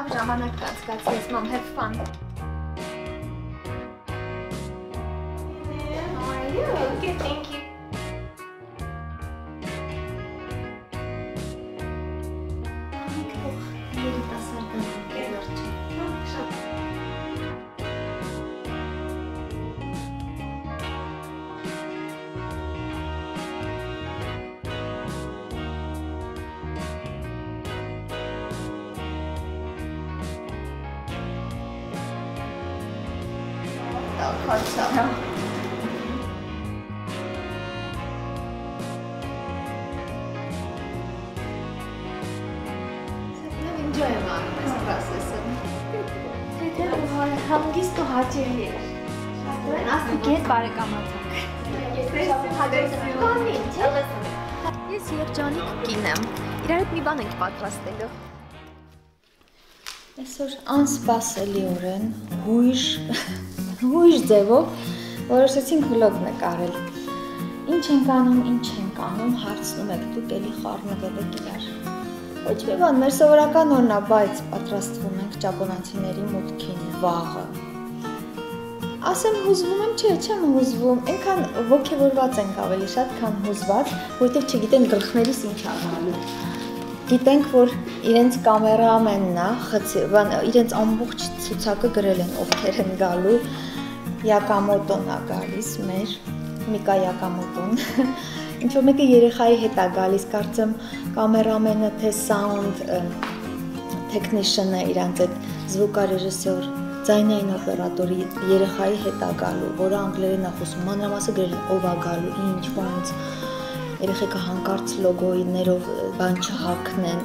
լավ ժամանակ կացկացրես, մամ, have fun։ How are you? Good, thank you. Ես երջանիկ կին եմ։ Իրար հետ մի բան ենք պատրաստելու։ Այսօր անսպասելիորեն հույժ հույժ ձևով որոշեցինք վլոգ նկարել։ Ինչ ենք անում, ինչ ենք անում, հարցնում եք դուք էլի խառնվել եք իրար։ Ոչ մի բան, մեր սովորական օրն է, բայց պատրաստվում ենք ճապոնացիների մուտքին վաղը։ Ասեմ հուզվում եմ, չէ, չեմ հուզվում, այնքան ողջևորված ենք ավելի շատ, քան հուզված, որովհետև չգիտենք գլխներիս ինչ անալու։ Գիտենք, որ իրենց կամերամենն է, խցի, բան, իրենց ամբողջ ցուցակը գրել են ովքեր են գալու։ Յակամոտոն է գալիս մեր, Միկա Յակամոտոն։ Ինչ որ մեկը երեխայի հետ է գալիս, կարծեմ կամերամենը թե sound technician-ը իրանց այդ զվուկարեժիսոր ձայնային օպերատորի երեխայի հետ է գալու, որը անգլերեն է խոսում, մանրամասը գրել ով է գալու, ինչ, ոնց երեխեքը հանկարծ լոգոիներով բան չհակնեն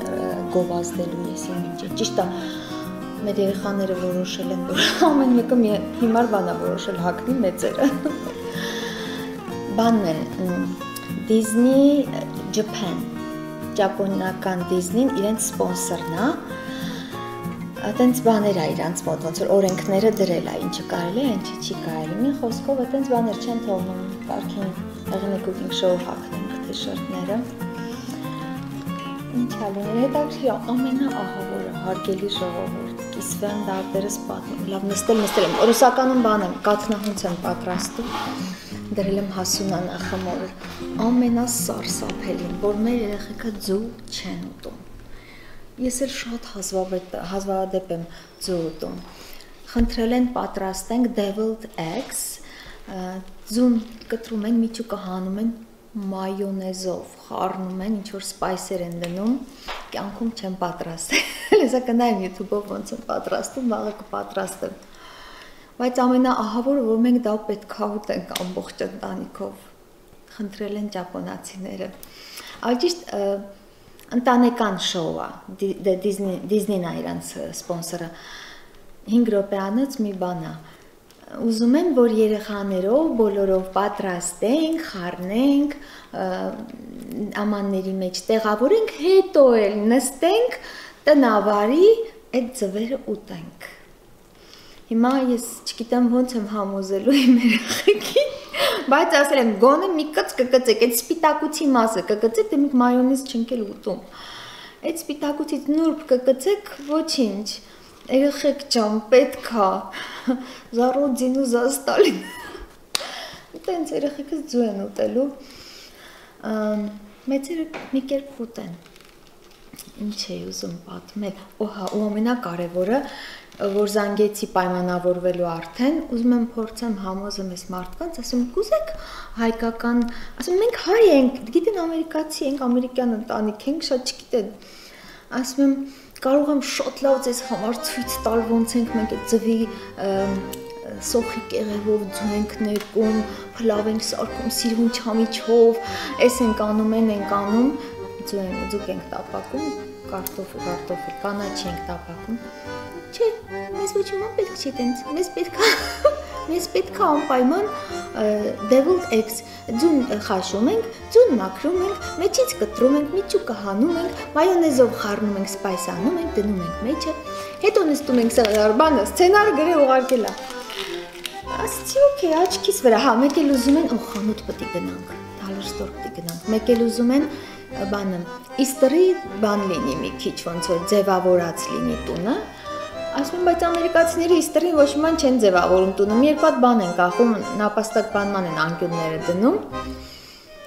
գովազդելու ես ինչ ճիշտ է մեր երեխաները որոշել են որ ամեն մեկը մի հիմար բան է որոշել հակնի մեծերը բանն են Disney Japan ճապոնական Disney-ն իրենց սպոնսորն է Այտենց բաներ է իրանց մոտ, ոնց որ օրենքները դրել է, ինչը կարելի է, ինչը չի կարելի։ Մի խոսքով այտենց բաներ չեն թողնում, կարքին եղնի cooking show հագնենք թիշերտները։ Ինչ ա լինել, հետաքրքիր ամենաահավորը, հարգելի ժողովուրդ, կիսվեմ դարտերս պատմում։ Լավ, նստել, նստել եմ։ Ռուսականում բան եմ, կաթնահունց եմ պատրաստում։ Դրել եմ հասունան ախմորը։ Ամենասարսափելին, որ մեր երեխեքը ձու չեն ուտում։ Ես էլ շատ հազվադեպ հազվադեպ եմ ձու ուտում։ Խնդրել են պատրաստենք deviled eggs, ձուն կտրում են, միջուկը հանում են մայոնեզով խառնում են, ինչ որ սպայսեր են դնում, կյանքում չեմ պատրաստել։ Հեսա կնայեմ YouTube-ով ոնց են պատրաստում, վաղը կպատրաստեմ։ Բայց ամենաահավորը, որ մենք դա պետքա ուտենք ամբողջ ընտանիքով, խնդրել են ճապոնացիները։ Այլ ճիշտ ընտանեկան շոու է, Disney Disney-ն է իրանց սպոնսորը։ 5 րոպեանոց մի բան է ուզում են, որ երեխաներով բոլորով պատրաստենք, խառնենք, ամանների մեջ տեղավորենք, հետո էլ նստենք, տնավարի այդ ձվերը ուտենք։ Հիմա ես չգիտեմ ոնց եմ համոզելու իմ երեխեքին, բայց ասել եմ գոնե մի կծ կկծեք, այդ սպիտակուցի մասը կկծեք, դե մի մայոնեզ չենք էլ ուտում։ Այդ սպիտակուցից նուրբ կկծեք, ոչինչ Երեխեք ջան, պետքա։ Զարոդին ու զաստալին։ Տենց երեխեքս ձու են ուտելու։ Մեծերը մի կերպ ուտեն։ Ինչ է ուզում պատմել։ Օհա, ու ամենակարևորը, որ զանգեցի պայմանավորվելու արդեն, ուզում եմ փորձեմ համոզեմ այս մարդկանց, ասում կուզեք հայկական, ասում մենք հայ ենք, գիտեն ամերիկացի ենք, ամերիկյան ընտանիք ենք, շատ չգիտեն։ Ասում եմ կարող եմ շատ լավ ձեզ համար ցույց տալ ոնց ենք մենք այդ ձվի սոխի կեղևով ձու ենք ներկում, փլավ ենք սարքում սիրուն չամիչով, էս ենք անում, են ենք անում, ձու ենք, ձուկ ենք տապակում, կարտոֆիլ, կարտոֆիլ, կանաչի ենք տապակում։ Չէ, մեզ ոչ ոք պետք չի տենց, մեզ պետք է մեզ պետք է անպայման deviled eggs ձուն խաշում ենք, ձուն մաքրում ենք, մեջից կտրում ենք, միջուկը հանում ենք, մայոնեզով խառնում ենք, սպայս անում ենք, դնում ենք մեջը, հետո նստում ենք սեղանարբանը, սցենարը գրել ուղարկել է։ Ասացի, օքեյ, աչքիս վրա, հա, մեկ էլ ուզում են, օ, խանութ պետք է գնանք, դալար ստոր պետք է գնանք։ Մեկ էլ ուզում են բանը, իստրի բան լինի մի քիչ ոնց որ ձևավորած լինի տունը, Ասում եմ, բայց ամերիկացիները իստերին ոչ մի բան չեն ձևավորում տունում։ Երկու հատ բան են կախում, նապաստակ բանման են անկյունները դնում։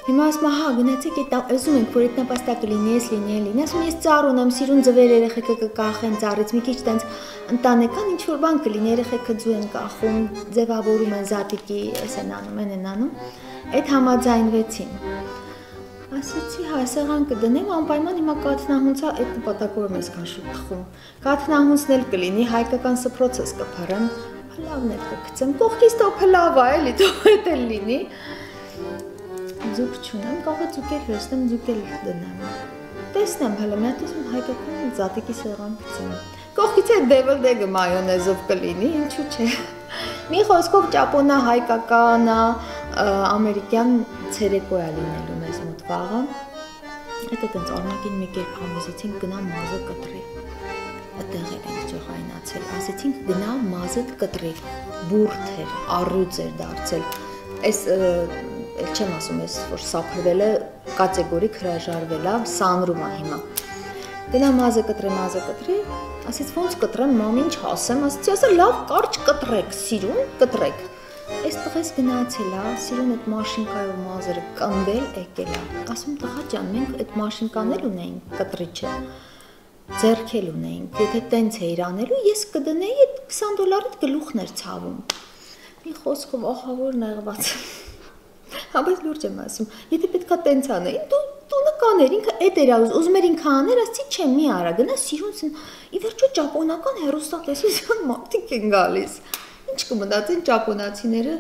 Հիմա ասում հա գնացեք այդ ասում ենք որ այդ նապաստակը լինի, ես լինի, լինի։ Ասում ես ծառ ունեմ, սիրուն ձվեր երեխեքը կկախեն ծառից, մի քիչ տենց ընտանեկան ինչ որ բան կլինի, երեխեքը ձու են կախում, ձևավորում են զատիկի, էս են անում, են անում։ Այդ համաձայնվեցին։ Ասացի, հա, սեղան կդնեմ, անպայման հիմա կաթնահունցա այդ նպատակով եմ այսքան շուտ թխում։ Կաթնահունցն էլ կլինի, հայկական սփռոցս կփարեմ, փլավն էլ կգցեմ։ Կողքից թող փլավա էլի, թող էդ էլ լինի։ Ձուկ չունեմ, կարող ձուկեր վերցնեմ, ձուկ էլ դնեմ։ Տեսնեմ հələ մի հատ ասում հայկական զատիկի սեղան գցեմ։ Կողքից է devil egg-ը մայոնեզով կլինի, ինչու՞ չէ։ Մի խոսքով ճապոնա հայկականա, ամերիկյան ցերեկոյա լինելու վաղը։ Հետո տենց օրինակին մի կերպ համոզեցինք գնա մազը կտրի։ Այդտեղ էլ ենք ջղայնացել։ Ասեցինք գնա մազը կտրի։ Բուրդ էր, առյուծ էր դարձել։ Այս էլ չեմ ասում, ես որ սափրվել է կատեգորիկ հրաժարվել է, սանրում է հիմա։ Գնա մազը կտրի, մազը կտրի, ասեց ոնց կտրեմ, մամ ինչ ասեմ, ասեցի, ասա լավ կարճ կտրեք, սիրուն կտրեք։ Այստեղ էս գնացել է, սիրուն այդ մաշինկայով մազերը կմբել եկել է։ Ասում տղա ջան, մենք այդ մաշինկան էլ ունեինք կտրիչը։ Ձերքել ունեինք։ Եթե տենց է իրանելու, ես կդնեի այդ 20 դոլարից գլուխն էր ցավում։ Մի խոսքով ահավոր նեղված։ Հա բայց լուրջ եմ ասում, եթե պետքա տենց անեի, դու տունը կաներ, ինքը էդ էր ուզում էր ինքը աներ, ասի չէ, մի արա, գնա սիրուն։ Ի վերջո ճապոնական հերոստատեսության մարդիկ են գալիս։ Ինչ կմտածեն ճապոնացիները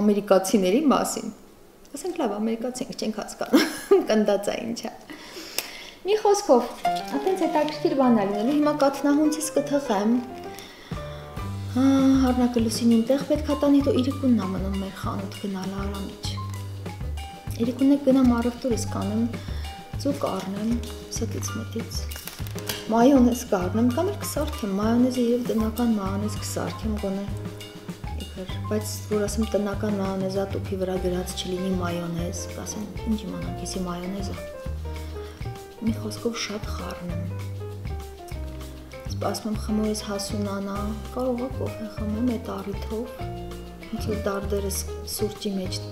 ամերիկացիների մասին։ Ասենք լավ, ամերիկացիենք չենք հասկանում, կնդածա ինչա։ Մի խոսքով, այտենց հետաքրքիր բան է լինելու, հիմա կաթնահունցից կթխեմ։ Հա, հարնակը լուսինին տեղ պետքա տանի դու իրիկունն ա մնում մեր խանութ գնալ արամիջ։ Իրիկունը գնամ առևտուրս կանեմ, ծուկ առնեմ, ստից մտից մայոնեզ կառնեմ կամ էլ կսարքեմ մայոնեզը եւ տնական մայոնեզ կսարքեմ գոնե իբր բայց որ ասեմ տնական մայոնեզա տուփի վրա գրած չլինի մայոնեզ ասեմ ինչ իմանանք էսի մայոնեզը մի խոսքով շատ խառնում սպասում եմ խմորս հասունանա կարող է կոֆե խմեմ այդ առիթով ոնց որ դարդերս սուրճի մեջ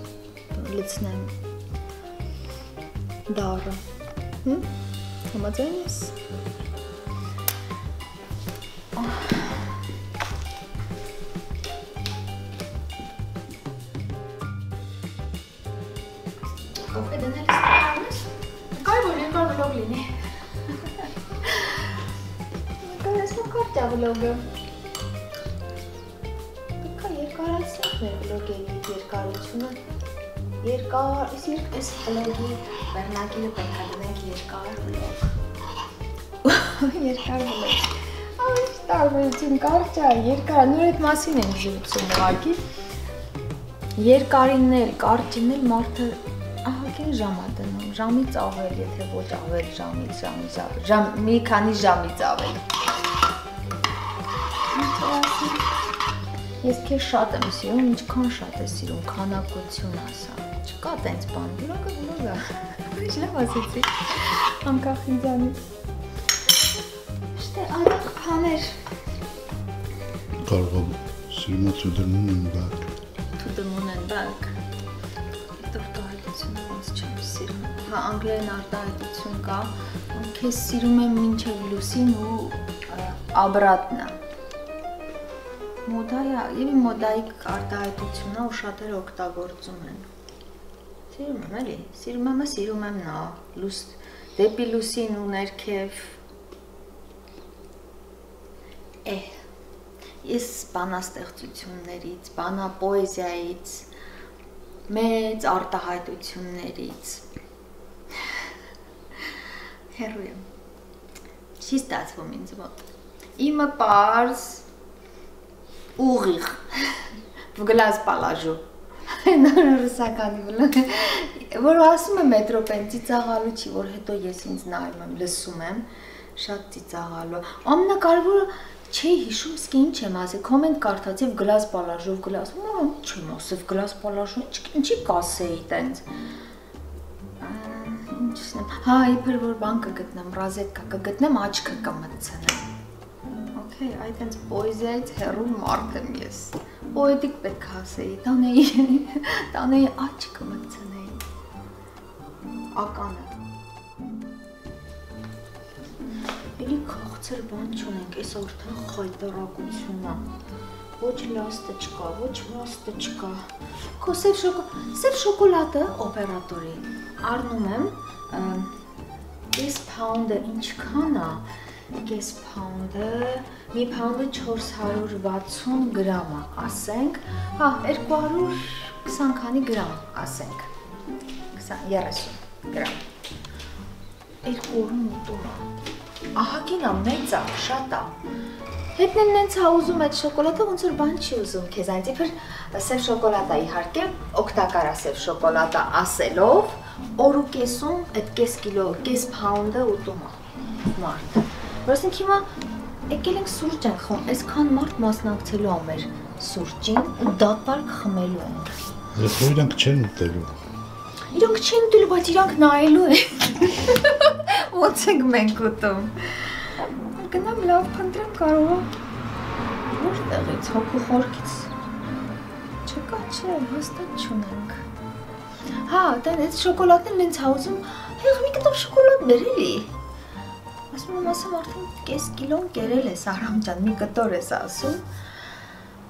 լցնեմ դարը հմ համաձայն ես Կոֆե դնել ստանալիս։ Կարևոր երկար վլոգ լինի։ Կարես մոքար ճա վլոգը։ է երկարացնենք մեր վլոգերի երկարությունը։ Երկար, իս այս վլոգի վերնակիրը պետք է դնենք երկար վլոգ։ Երկար վլոգ։ Այ տարբերություն կարճ է, երկար, նոր այդ մասին ենք զրուցում ուղղակի։ Երկարինն էլ, կարճին էլ մարդը ահագին ժամ է դնում, ժամից ավել, եթե ոչ ավել, ժամից, ժամից ավել, ժամ, մի քանի ժամից ավել։ Ես քեզ շատ եմ սիրում, ինչքան շատ ես սիրում, քանակություն ասա։ Չկա տենց բան, դուրակը վլոգա։ Ինչ լավ ասեցի։ Անկախ ինձանից։ Շտե արագ բաներ։ Կարող է սիրում է to the moon and back։ To the moon and back արտահայտությունը ոնց չեմ սիրում։ Հա անգլերեն արտահայտություն կա, քեզ սիրում եմ մինչև լուսին ու обратно։ Մոդայա, եւ մոդայիկ արտահայտությունը ու շատերը օգտագործում են։ Սիրում եմ, էլի, սիրում եմ, սիրում եմ նա, լուս դեպի լուսին ու ներքև։ Է Ես բանաստեղծություններից, բանապոեզիայից, մեծ արտահայտություններից հերույ եմ չի ստացվում ինձ մոտ իմը պարզ ուղիղ վգլազ պալաժու նոր ռուսականի վլոգ որ ասում եմ մետրոպեն ծիծաղալու չի որ հետո ես ինձ նայում եմ լսում եմ շատ ծիծաղալու ամենակարևորը Չի հիշում, իսկ ինչ եմ ասի, կոմենտ կարդացիվ գլաս պալաժով գլաս։ Մամ, չեմ ասив գլաս պալաժով, ինչի կասեի տենց։ Ինչն եմ։ Հա, իբր որ բան կգտնեմ, ռազետկա կգտնեմ, աչքը կմտցնեմ։ Okay։ Թե այդենց պոեզիայից հեռու մարդ եմ ես։ Պոետիկ պետք է ասեի, տանեի, տանեի աչքը մտցնեի։ Ականը։ Էլի քաղցր բան չունենք, այս արդեն խայտարակությունն է։ Ոչ լաստը չկա, ոչ մաստը չկա։ Քո սև շոկո, սև շոկոլադը օպերատորի։ Առնում եմ կես pound-ը ինչքան է։ Կես pound-ը, մի pound-ը 460 գրամ է, ասենք, հա, 220 քանի գրամ, ասենք։ 20 30 գրամ։ Երկու օրում ուտում Ահագին է, մեծ է, շատ է։ Հետն էլ նենց հա ուզում այդ շոկոլադը ոնց որ բան չի ուզում քեզանից իբր սև շոկոլադա իհարկե օգտակար է սև շոկոլադա ասելով օր ու կեսում այդ կես կիլո, կես pound-ը ուտում է մարդը։ Որովհետեւ հիմա եկել ենք սուրճ ենք խոմ, այսքան մարդ մասնակցելու ա մեր սուրճին ու դատարկ խմելու են։ Ես որ իրանք չեն ուտելու։ Իրանք չեն ուտելու, բայց իրանք նայելու են։ Ոնց ենք մենք ուտում։ Գնամ լավ փնտրեմ կարող է։ Որտեղից հոգու խորքից։ Չկա, չէ, հաստատ չունենք։ Հա, դա այդ շոկոլադն ինձ հաուզում, հեղ մի կտոր շոկոլադ բերելի։ Ասում եմ, ասում արդեն կես կիլոն կերել ես Արամ ջան, մի կտոր ես ասում։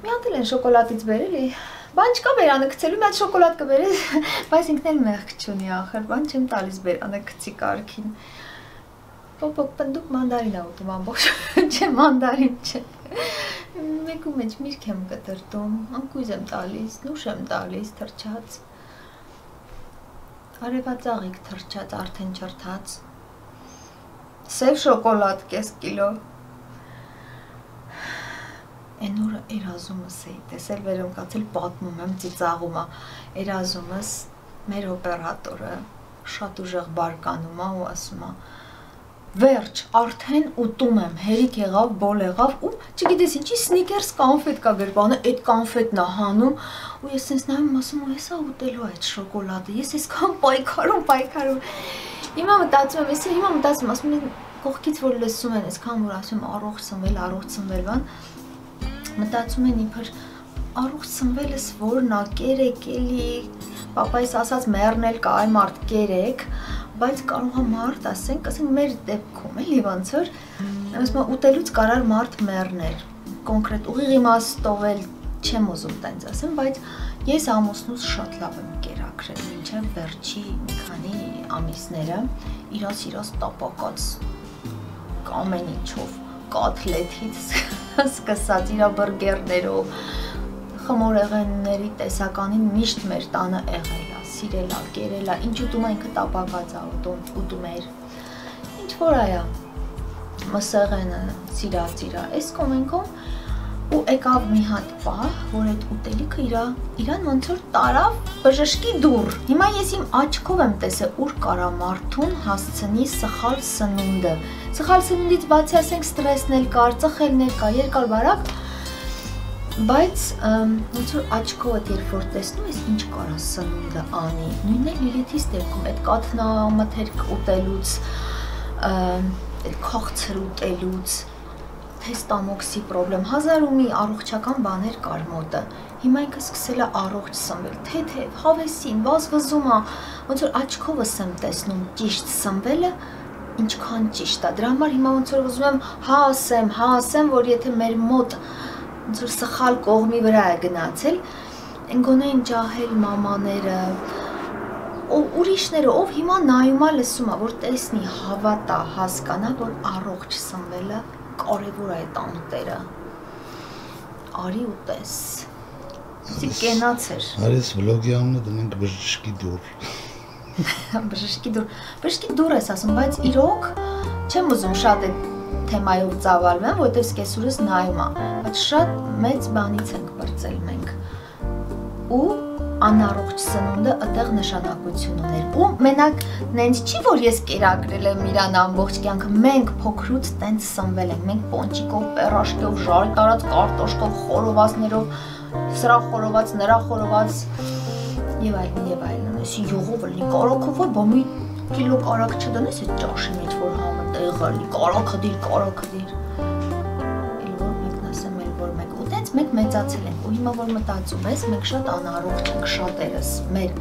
Մի հատ էլ են շոկոլադից բերելի։ Բան չկա բերանը գցելու, մի հատ շոկոլադ կբերես, բայց ինքն էլ մեղք չունի ախր, բան չեմ տալիս բերանը գցի կարքին։ Պոպոկ պնդուկ մանդարին ա ուտում ամբողջ, չէ մանդարին չէ։ Մեկու մեջ միրգ եմ կտրտում, անկույզ եմ տալիս, նուշ եմ տալիս, թրջած։ Արևածաղիկ թրջած, արդեն չրթած։ Սև շոկոլադ կես կիլո։ Այն օրը երազումս էի, տեսել վերում կացել պատմում եմ ծիծաղում է։ Երազումս մեր օպերատորը շատ ուժեղ բարկանում է ու ասում է վերջ, արդեն ուտում եմ, հերիք եղավ, բոլ եղավ ու չգիտես ինչի սնիկերս կանֆետ կա գրպանը, այդ կանֆետն է հանում ու ես sense նայում ասում ու հեսա ուտելու այդ շոկոլադը, ես այսքան պայքարում, պայքարում Հիմա մտածում եմ, ես հիմա մտածում, ասում եմ կողքից որ լսում են, այսքան որ ասում առողջ սնվել, առողջ սնվել բան, մտածում են իբր առողջ սնվելս որն է, կերեք էլի, papaիս ասած մեռնել կա, այ մարդ կերեք, բայց կարող է մարդ, ասենք, ասենք մեր դեպքում էլի ոնց որ ասում եմ ուտելուց կարար մարդ մեռներ։ Կոնկրետ ուղիղ իմաստով էլ չեմ ուզում տենց ասեմ, բայց ես ամուսնուս շատ լավ եմ կերակրել մինչև վերջի մի քանի ամիսները իրաց իրաց տապակած ամեն ինչով կոթլետից սկսած իր բուրգերներով խմորեղենների տեսականին միշտ մեր տանը եղել է, սիրել է, կերել է, ինչ ուտում ինքը տապակած է ուտում, ուտում էր։ Ինչ որ այա մսեղենը սիրած իրա, այս կոմենքով ու եկավ մի հատ պահ, որ այդ ուտելիքը իրա իրան ոնց որ տարավ բժշկի դուր։ Հիմա ես իմ աչքով եմ տեսել ուր կարա մարդուն հասցնի սխալ սնունդը։ Սխալ սնունդից բացի ասենք ստրեսն էլ կար, ծխելներ կա, երկար բարակ, բայց ոնց որ աչքովդ երբ որ տեսնում ես ինչ կարա սնունդը անի։ Նույնն է Լիլիթից դեպքում այդ կաթնամթերք ուտելուց, այդ քաղցր ուտելուց, թեստամոքսի խնդրեմ, հազար ու մի առողջական բաներ կար մոտը։ Հիմա ինքը սկսել է առողջ սնվել, թեթև, հավեսին, վազվզում է, ոնց որ աչքովս եմ տեսնում ճիշտ սնվելը, ինչքան ճիշտ է։ Դրա համար հիմա ոնց որ ուզում եմ հա ասեմ, հա ասեմ, որ եթե մեր մոտ ոնց որ սխալ կողմի վրա է գնացել, են գոնե են ջահել մամաները, ով ուրիշները, ով հիմա նայում է լսում է, որ տեսնի, հավատա, հասկանա, որ առողջ սնվելը կարևոր է այդ անտերը։ Արի ու տես։ Սի կենաց էր։ Արես վլոգի անունը դնենք բժշկի դուր։ Բժշկի դուր։ Բժշկի դուր ես ասում, բայց իրոք չեմ ուզում շատ այդ թեմայով ծավալվեմ, որովհետև սկեսուրս նայում է, բայց շատ մեծ բանից ենք բրծել մենք։ Ու անառողջ սնունդը այդեղ նշանակություն ուներ։ Ու մենակ նենց չի որ ես կերակրել եմ իրան ամբողջ կյանքը, մենք փոքրուց տենց սնվել ենք, մենք պոնճիկով, պերաշկով, ժարի տարած կարտոշկով, խորովածներով, սրա խորոված, նրա խորոված եւ այլն եւ այլն։ Այսի յուղով լի կարակով որ բամի կիլո կարակ չդնես այդ ճաշի մեջ որ համը տեղը լի կարակը դիր, կարակը դիր։ Էլ որ մենք մեծացել ենք ու հիմա որ մտածում ես, մենք շատ անառողջ ենք շատերս։ Մեր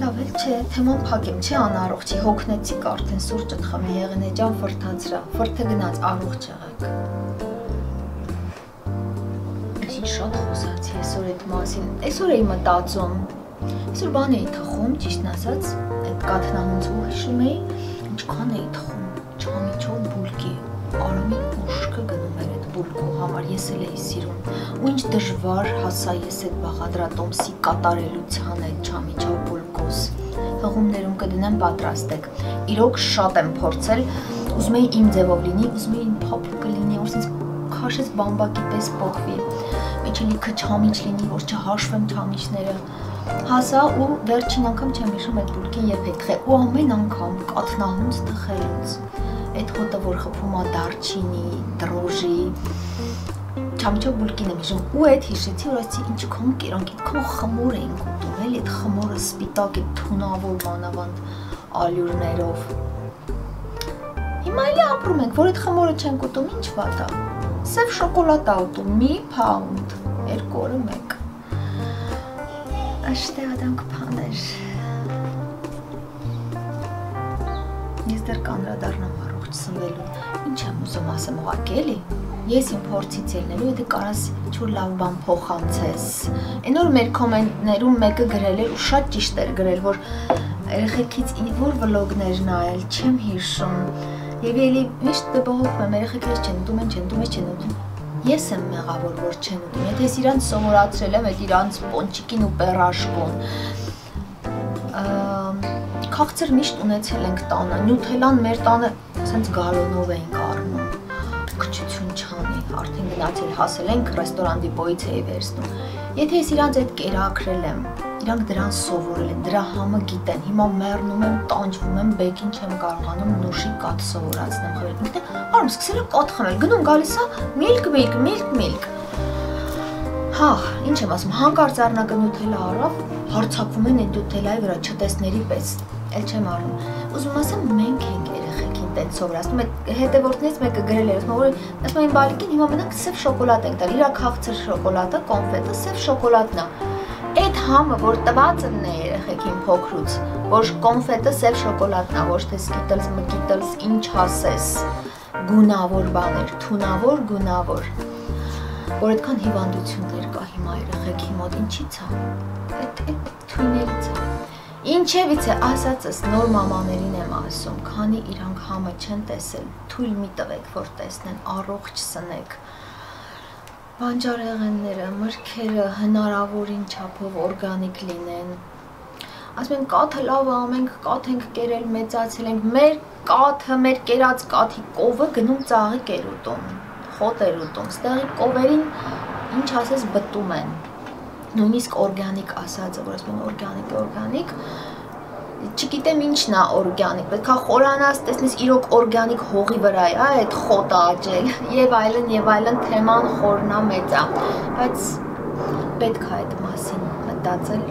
Լավ էլ չէ, թեման փակեմ, չէ անառողջի, հոգնեցիք արդեն սուրճը խմի եղնե ջան ֆրթացրա, ֆրթը գնաց առողջ եղեք։ Այսինչ շատ խոսացի այսօր այդ մասին։ Այսօր էի մտածում։ Այսօր բան էի թխում, ճիշտն ասած, այդ կաթնահունցու հիշում էի, ինչքան էի թխում, չամիչով բուլկի, արամի ուշքը գնում էր այդ բուլկու համար, ես էլ էի սիրում։ Ու ինչ դժվար հասա ես այդ բաղադրատոմսի կատարելության այդ չամիչով բուլկոս։ Հղումներում կդնեմ պատրաստեք։ Իրոք շատ եմ փորձել, ուզում էի իմ ձևով լինի, ուզում էի փոփ կլինի, որ sense քաշես բամբակի պես փոխվի։ Մեջը լիքը չամիչ լինի, որ չհաշվեմ չամիչները հասա ու վերջին անգամ չեմ հիշում այդ բուրկին երբ է թխել ու ամեն անգամ կատնահունց թխելուց այդ հոտը որ խփում է դարչինի, դրոժի չամիչով բուրկին եմ հիշում ու այդ հիշեցի որ ասի ինչքան կերանք այդքան խմոր էին ուտում էլի այդ խմորը սպիտակ է թունավոր մանավանդ ալյուրներով Հիմա էլի ապրում ենք, որ այդ խմորը չենք ուտում, ինչ վատ է։ Սև շոկոլադ ա ուտում, մի փաունդ, երկու օրը մեկ։ Աշտեղադանք փաներ։ Ես դեռ կանրադառնամ առողջ սնվելու։ Ինչ եմ ուզում ասեմ ուղղակի էլի։ Ես իմ փորձից ելնելու, եթե կարաս ինչ-որ լավ բան փոխանցես։ Այն որ մեր կոմենտներում մեկը գրել էր ու շատ ճիշտ էր գրել, որ երեխեքից որ վլոգներ նայել, չեմ հիշում։ Եվ ելի միշտ բողոքում եմ, երեխեքից չեն ուտում, են չեն ուտում, չեն ուտում ես եմ մեղավոր, որ չեն ուտում։ Եթե ես իրանց սովորացրել եմ այդ իրանց պոնչիկին ու պերաշկոն, քաղցր միշտ ունեցել ենք տանը, նյութելան մեր տանը ասենց գալոնով էինք առնում։ Քչություն չանի, արդեն գնացել հասել ենք ռեստորան դիպոից էի վերցնում։ Եթե ես իրանց այդ կերակրել եմ, իրանք դրան սովորել են, դրա համը գիտեն։ Հիմա մեռնում եմ, տանջվում եմ, բեկին չեմ կարողանում նուշի կաթ սովորացնեմ խորել։ Ինքն արում սկսել է կաթ խմել, գնում գալիս է միլք, միլք, միլք, միլք։ Հա, ինչ եմ ասում, հանկարծ առնակը նյութելա արավ, հարցակվում են այդ նյութելայի վրա չտեսների պես էլ չեմ անում։ Ուզում ասեմ, մենք ենք տենց սովորացնում։ Այդ հետևորդներից մեկը գրել էր, ասում որ ասում են բալիկին հիմա մենակ սև շոկոլադ ենք տալ։ Իրա քաղցր շոկոլադը, կոնֆետը սև շոկոլադն է։ Այդ համը, որ տված են երեխեքին փոքրուց, որ կոնֆետը սև շոկոլադն է, ոչ թե սկիտլս, մկիտլս, ինչ ասես։ Գունավոր բաներ, թունավոր, գունավոր։ Որ այդքան հիվանդություններ կա հիմա երեխեքի մոտ, ինչի՞ց է։ Այդ այդ թույներից է։ Ինչևից է ասածս նոր մամաներին եմ ասում, քանի իրանք համը չեն տեսել, թույլ մի տվեք, որ տեսնեն, առողջ սնեք։ Բանջարեղենները, մրգերը հնարավորին չափով օրգանիկ լինեն։ Ասում են կաթը լավ է, մենք կաթ ենք կերել, մեծացել ենք։ Մեր կաթը, մեր կերած կաթի կովը գնում ծաղիկ էր ուտում, խոտ էր ուտում։ Ստեղի կովերին ինչ ասես բտում են նույնիսկ օրգանիկ ասածը, որ ասում են օրգանիկ, օրգանիկ, չգիտեմ ինչն է օրգանիկ, պետքա խորանաս, տեսնես իրոք օրգանիկ հողի վրա է, այդ խոտը աճել եւ այլն եւ այլն թեման խորնա մեծ է, բայց պետք է այդ մասին մտածել։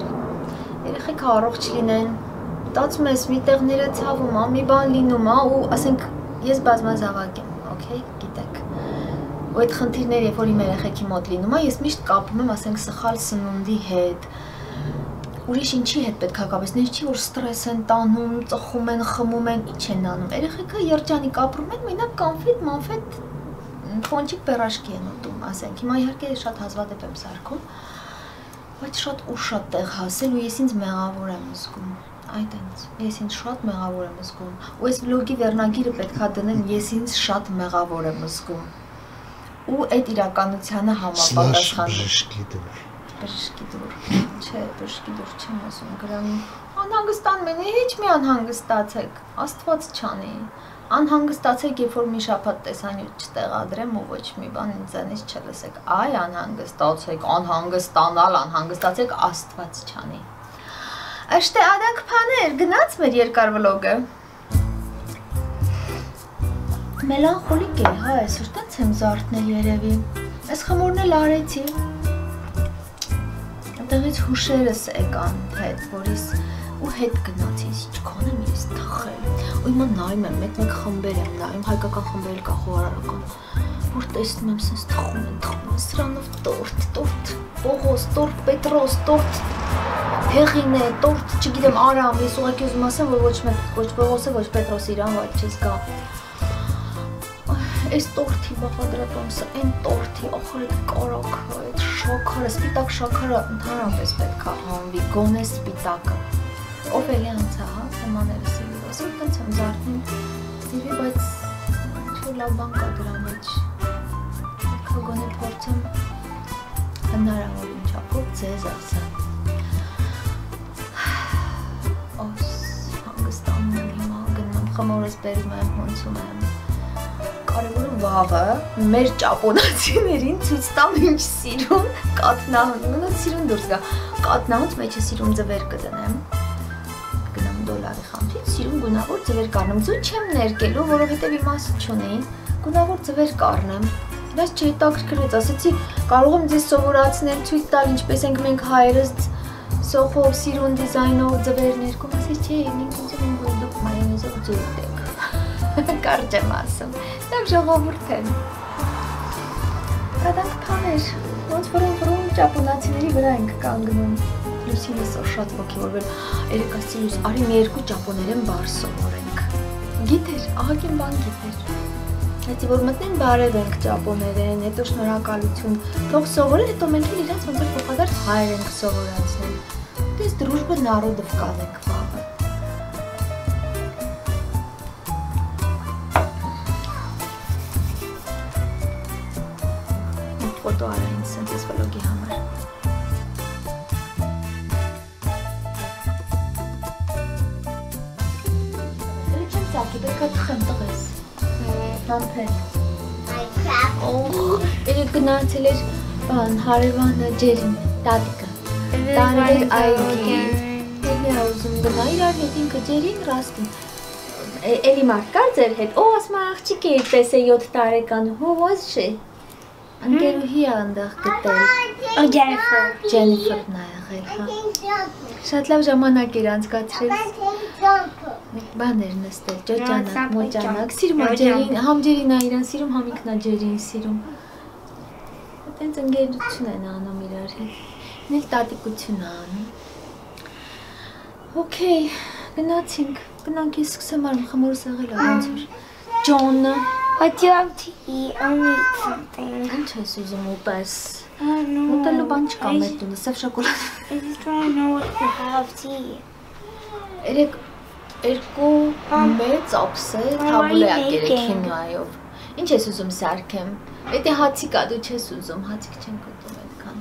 Երեխեք առողջ լինեն, մտածում ես մի տեղները ցավում, մի բան լինում ու ասենք ես բազմազավակ եմ, ու այդ խնդիրները, երբ որ իմ երեխեքի մոտ լինում է, ես միշտ կապում եմ, ասենք, սխալ սնունդի հետ։ Ուրիշ ինչի հետ պետք է կապեսներ, չի որ ստրես են տանում, ծխում են, խմում են, ինչ են անում։ Երեխեքը երջանիկ ապրում են, մենակ կոնֆետ, մանֆետ, ֆոնչիկ պերաշկի են ուտում, ասենք։ Հիմա իհարկե շատ հազվադեպ եմ սարքում, բայց շատ ու շատ տեղ հասել ու ես ինձ մեղավոր եմ զգում այդ այնց ես ինձ շատ մեղավոր եմ զգում ու այս վլոգի վերնագիրը պետքա դնեմ ես ինձ շատ մեղավոր եմ զգում ու այդ իրականությանը համապատասխան բժշկի դուր բժշկի դուր չէ բժշկի դուր չեմ ասում գրամ անհանգստան մենի հեչ մի անհանգստացեք աստված չանի անհանգստացեք երբ որ մի շաբաթ տեսանյութ չտեղադրեմ ու ոչ մի բան ինձանից չլսեք այ անհանգստացեք անհանգստանալ անհանգստացեք աստված չանի Աշտե ադակ փաներ գնաց մեր երկար վլոգը Մելանխոլիկ է, հա, այսօր տենց եմ զարթնել երևի։ Այս խմորն էլ արեցի։ Այդտեղից հուշերս եկան հետ, որից ու հետ գնացի, ինչքան եմ ես թխել։ Ու հիմա նայում եմ, մեկ-մեկ խմբեր եմ նայում, հայկական խմբեր կա խոհարարական։ որ տեսնում եմ, sense թխում են, թխում են սրանով տորտ, տորտ, Պողոս, տորտ, Պետրոս, տորտ, Հեղինե, տորտ, չգիտեմ, Արամ, ես ուղղակի ուզում ասեմ, որ ոչ մեկ, ոչ Պողոսը, ոչ Պետրոսը իրան ված չես գա։ Այս տորթի բաղադրատոմսը, այն տորթի, ախր այդ կարակը, այդ շաքարը, սպիտակ շաքարը ընդհանրապես պետք է հանվի, գոնե սպիտակը։ Ով էլի անցա, հա, թեմաները սիրի, ասում տենց եմ զարթնում, սիրի, բայց ինչ-որ լավ բան կա դրա մեջ։ է գոնե փորձեմ հնարավոր ինչապով ձեզ ասեմ։ Ոս հանգստանում եմ հիմա գնում խմորս բերում եմ, հոնցում եմ։ Կարևորը վաղը մեր ճապոնացիներին ցույց տամ ինչ սիրում կատնահուն, սիրուն դուրս գա։ Կատնահունց մեջը սիրուն ձվեր կդնեմ գնամ դոլարի խանութից, սիրուն գունավոր ձվեր կառնեմ։ Ձու չեմ ներկելու, որովհետև իմաստ չունի։ Գունավոր ձվեր կառնեմ։ Բայց չհետաքրքրեց, ասեցի, կարող եմ ձեզ սովորացնել, ցույց տալ ինչպես ենք մենք հայերս սոխով, սիրուն դիզայնով ձվեր ներկում։ Ասեցի, չէ, եմ որ դուք մայոնեզով եք։ կարճ եմ ասում։ Դեմ ժողովուրդ են։ Կադանք փաներ, ոնց որ ընտրում ճապոնացիների վրա ենք կանգնում։ Լուսինը սա շատ ոգևորվել։ Երեք ասի լուս, արի մի երկու ճապոներեն բար սովորենք։ Գիտեր, ահագին բան գիտեր։ Հետո որ մտնեն բարև ենք ճապոներեն, հետո շնորհակալություն, թող սովորեն, հետո մենք էլ իրենց ոնց որ փոխադարձ հայեր ենք սովորացնել։ Դες դրուժբը նարոդով կանեք վա։ Ֆոտո արա ինձ սենց վլոգի համար։ Դե չեմ ծակի, պետք է թխեմ տղես։ Համբեր։ Օհ, երեք գնացել էր բան հարևանը ջերին, տատիկը։ Տարեր այգի։ Էլի ուզում գնա իրար հետ ինքը ջերին ռաստին։ Էլի մարդ կար ձեր հետ։ Օ, ասում աղջիկ է այդպես է 7 տարեկան։ Հո ո՞զ չէ։ Անգերուհի ա այնտեղ գտել։ Ո Ջենիֆեր։ Ջենիֆերն ա եղել, հա։ Շատ լավ ժամանակ էր անցկացրել։ Բաներ նստել, ջոջանակ, Ջանակ, մոջանակ, սիրում ա ջերին, համ ջերին ա իրան սիրում, համ ինքն ա ջերին սիրում։ Այդտենց ընկերություն են անում իրար հետ։ Նել տատիկություն ա անում։ Okay, գնացինք։ Գնանք ես սկսեմ արում խմորս եղել ա ոնց որ։ Ջոնը, What do you have to eat? I need something. ինչ ես ուզում ուտես։ I don't know. Ուտելու բան չկա մեր տունը, սև շոկոլադ։ I just want to know what you have to eat. Երեք երկու մեծ Ամ- ակերեք making. քինայով։ Ինչ ես ուզում սարքեմ։ Պետք է հացի կա, դու չես ուզում, հացիկ չեն կտում այդքան։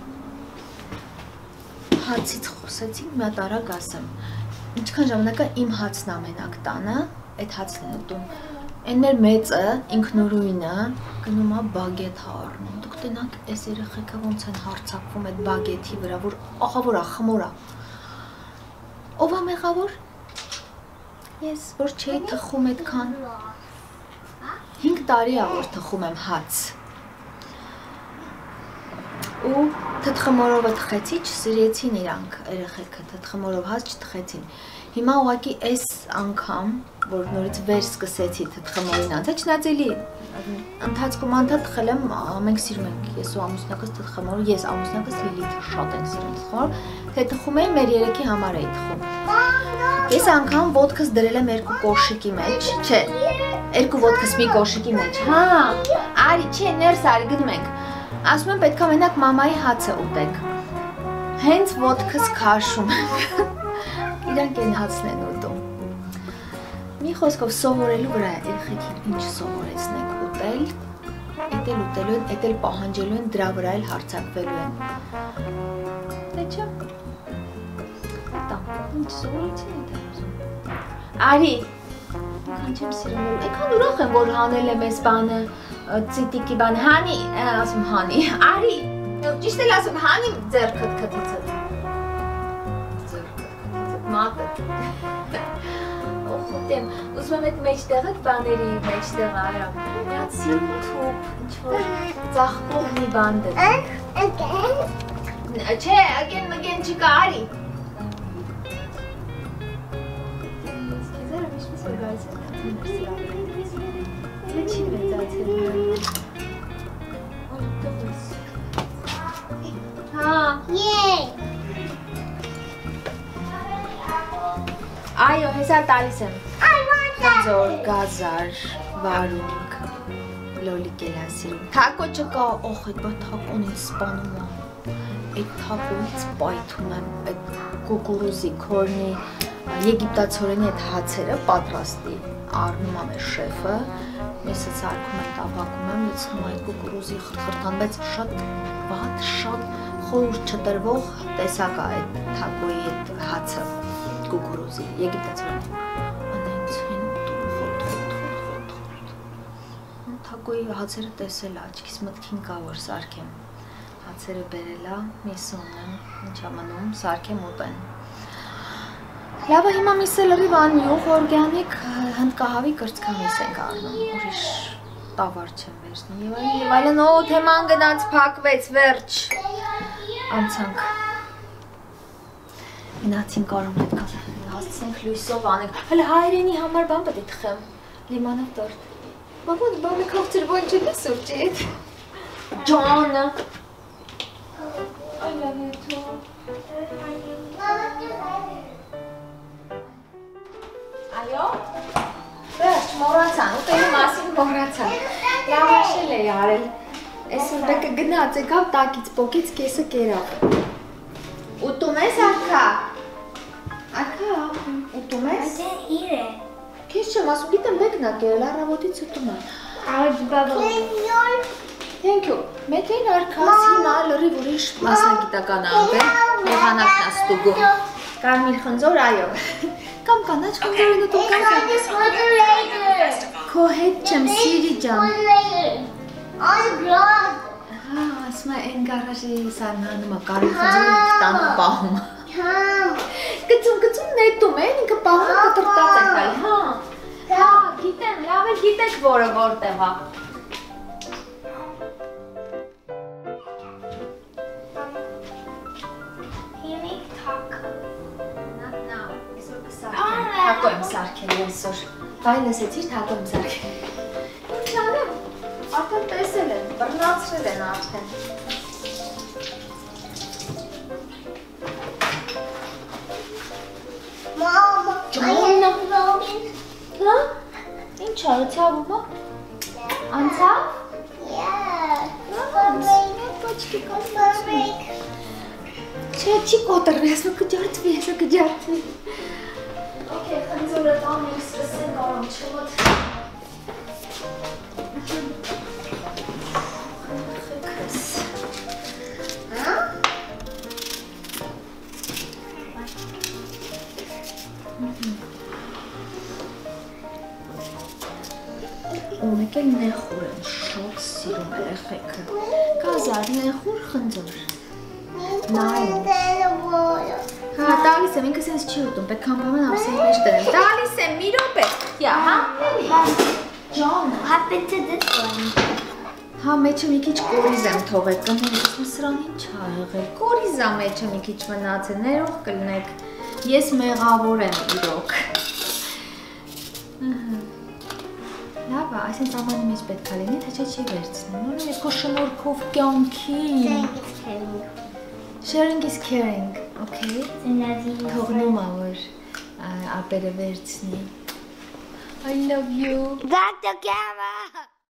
Հացից խոսեցինք, մի հատ արագ ասեմ։ Ինչքան ժամանակ է իմ հացն ամենակ տանը, այդ հացն է ուտում։ Այն մեր մեծը, ինքնուրույնը, գնում է բագետ հառնում։ Դուք տենաք, այս երեխեքը ոնց են հարցակվում այդ բագետի վրա, որ ախավոր է, խմոր է։ Ո՞վ է մեղավոր։ Ես որ չէի թխում այդքան 5 տարի ա որ թխում եմ հաց։ Ու թթխմորովը թխեցի, չսիրեցին իրանք երեխեքը, թթխմորով հաց չթխեցին։ Հիմա ուղղակի այս անգամ, որ նորից վեր սկսեցի թթխմորին անցա, չնայած էլի ընթացքում անդադ թխել եմ, մենք սիրում ենք, ես ու ամուսնակս թթխմորը, ես ամուսնակս Լիլիթը շատ ենք սիրում թխմոր, թե թխում էի մեր երեքի համար էի թխում։ Ես անգամ ոդկս դրել եմ երկու կոշիկի մեջ, չէ, երկու ոդկս մի կոշիկի մեջ։ Հա, արի, չէ, ներս արի, գնում ենք։ Ասում եմ պետքա մենակ մամայի հացը ուտեք։ Հենց ոդկս քաշում եմ։ Իրանք են հացն են ուտում։ Մի խոսքով սովորելու վրա է երեխեքին ինչ սովորեցնեք ուտել, էդ էլ ուտելու են, էդ էլ պահանջելու են, դրա վրա էլ հարցակվելու են։ Դե չէ։ Դա ինչ սովորեցին ուզում։ Արի։ Քան չեմ սիրում, այնքան ուրախ եմ, որ հանել եմ այս բանը, ցիտիկի բան, հանի, ասում հանի։ Արի։ Ճիշտ էլ ասում, հանի Ձերքդ քթիցը, մատը։ Օխտեմ, ուզում եմ այդ մեջտեղը բաների մեջտեղ արա։ Մի հատ սիրում թուփ, ինչ որ ծաղկող մի բան դեմ։ Again? Չէ, ագեն մգեն չկա, արի։ Քեզերը միշտ որ գայս է։ Հա։ Այո, հեսա տալիս եմ։ Ձոր, գազար, վարունք, լոլիկ էլ ասիրում։ Թակո չկա, օխ, այդ բա թակոն են սպանում այդ թակոնից պայթում եմ, այդ կուկուրուզի քորնի, եգիպտացորենի այդ հացերը պատրաստի, արնում ամ է շեֆը, մեսը ցարկում եմ, տապակում եմ, լցնում այդ կուկուրուզի խրխրթան, բայց շատ վատ, շատ խորուրդ չտրվող տեսակ է այդ թակոյի այդ հացը կուկուրուզի եգիպտացորենի։ Անենց հին ուտում խոտ խոտ խոտ խոտ Թակոյի հացերը տեսել ա, աչքիս մտքին կա որ սարքեմ։ Հացերը բերելա, միսը ունեմ, ինչա մնում, սարքեմ ուտեն։ Լավը հիմա միսը լրիվ անյուղ, օրգանիկ, հնդկահավի կրծքամիս ենք առնում, ուրիշ տավար չեմ վերցնի եւ այլն եւ այլն, օ թեման գնաց փակվեց, վերջ։ անցանք։ Գնացին կարում պետք է հասցնենք լույսով անենք։ Հələ հայրենի համար բան պետք է թխեմ։ Լիմանով տորտ։ Բաբա, բաբա քավցր ոն չի սուրճի։ Ջոնը։ I love you too. Այո։ Վերջ, մոռացան, ուտելու մասին մոռացան։ Լավ աշել է արել։ Այսօր բեկը գնաց, եկավ տակից, պոկից կեսը կերավ։ Ուտում ես արքա։ Արքա, ուտում ես։ didn't eat it. Քեզ չեմ ասում, գիտեմ մեկն ա կերել, առավոտից ուտում I was bubbling. Thank you։ Մեկին արքաս հիմա լրիվ ուրիշ մասնագիտական ամբեր եղանակն է ստուգում։ Կարմիր խնձոր, այո։ Կամ կանաչ խնձոր են ուտում կամ քո հետ չեմ սիրի ջան։ block. Հա, ասում է այն գարաժի սարնանում է կարմիր խնձորը տանում պահում։ Come. Գծում, գծում նետում են, ինքը պահում է կտրտած է քայլ, հա։ Հա, գիտեմ, լավ է գիտեք որը որտեղ է։ սարքել այսօր։ Բայ լսեցի թակո եմ սարքել։ Ինչ անեմ։ Արդեն տեսել են, բռնացրել են արդեն։ you vlogging? Հա? Ինչ ա, ցավում է։ Անցավ։. Չէ, չի կոտրվի, ասում կջարդվի, ասում կջարդվի։ Okay, խնձորը տանենք, սկսենք արամ չմոտ։ Խքս։ Հա? Ու մեկ էլ նեխուր են, շատ սիրում երեխեքը։ Կազար, նեխուր, խնձոր։ Նայում։ Հա, տալիս եմ, ինքը սենց չի ուտում, պետք է անպայման ափսեի մեջ դնեմ։ Տալիս եմ, մի րոպե։ Յա, հա։ Ջան, What happened to this one? հա, մեջը մի քիչ կորիզ եմ թողել, ասում սրան ինչ ա եղել։ Կորիզ ա մեջը մի քիչ մնացել, ներող կլնեք։ Ես մեղավոր եմ իրոք։ Լավ է, այսինքն ամանի մեջ պետք է լինի, թե չէ չի վերցնում։ Նորմալ է քո շնորհքով caring. Sharing is caring, okay։ And as you Թողնում ա որ ա, ապերը վերցնի։ I love you։ Back the camera.